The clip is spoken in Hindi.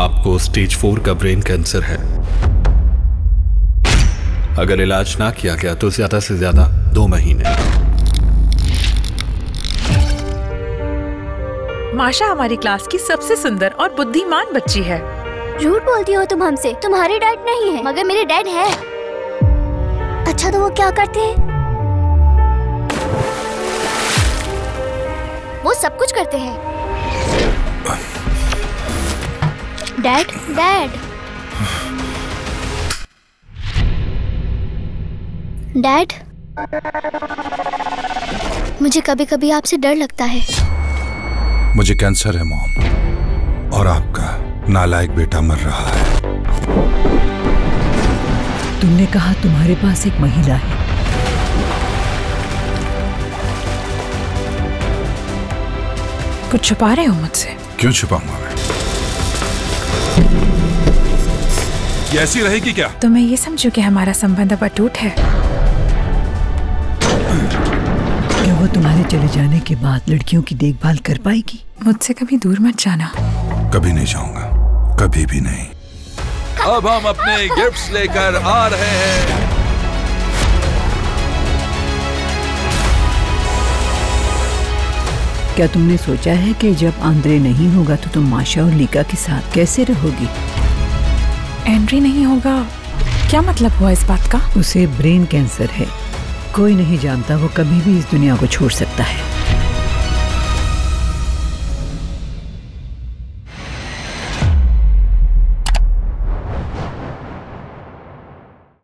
आपको स्टेज फोर का ब्रेन कैंसर है। अगर इलाज ना किया गया तो ज़्यादा से ज़्यादा दो महीने। माशा हमारी क्लास की सबसे सुंदर और बुद्धिमान बच्ची है। झूठ बोलती हो तुम हमसे। तुम्हारे डैड नहीं है मगर मेरे डैड है। अच्छा तो वो क्या करते हैं? वो सब कुछ करते हैं। डैड डैड डैड मुझे कभी कभी आपसे डर लगता है। मुझे कैंसर है मॉम। और आपका नालायक बेटा मर रहा है। तुमने कहा तुम्हारे पास एक महिला है। कुछ छुपा रहे हो मुझसे? क्यों छुपाऊँगा मैं? ये ऐसी रहेगी क्या? तो मैं ये समझू कि हमारा संबंध अब अटूट है। क्या वो तुम्हारे चले जाने के बाद लड़कियों की देखभाल कर पाएगी? मुझसे कभी दूर मत जाना। कभी नहीं जाऊँगा। कभी भी नहीं। अब हम अपने गिफ्ट्स लेकर आ रहे हैं। क्या तुमने सोचा है कि जब आंद्रे नहीं होगा तो तुम माशा और लीका के साथ कैसे रहोगी? एंड्री नहीं होगा। क्या मतलब हुआ इस बात का? उसे ब्रेन कैंसर है। कोई नहीं जानता वो कभी भी इस दुनिया को छोड़ सकता है।